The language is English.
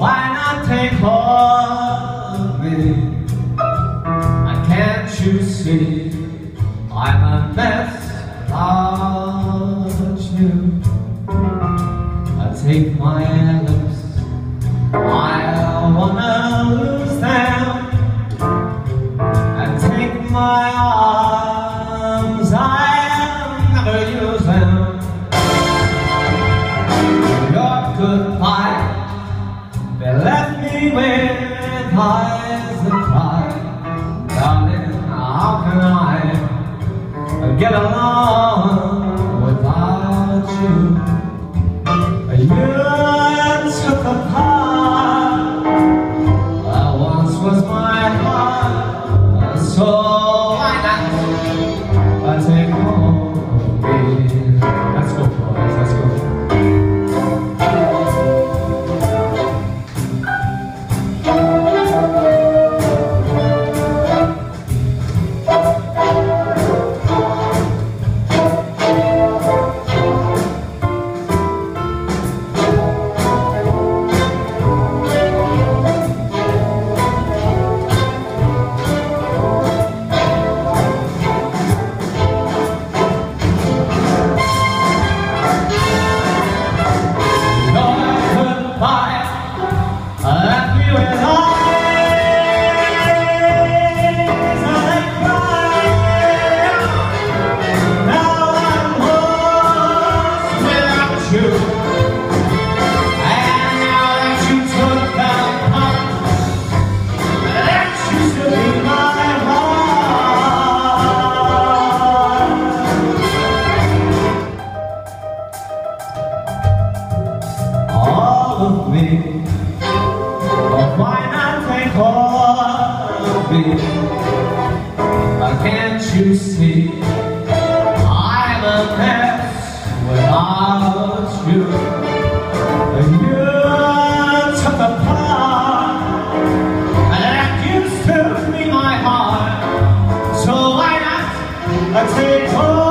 Why not take hold of me? I can't you see I'm a mess without you? I take my hand They left me with eyes that cry Darling, how can I get along without you? You of me. But why not take all of me? Why can't you see I'm a mess without you? You took a part that used to my heart. So why not take all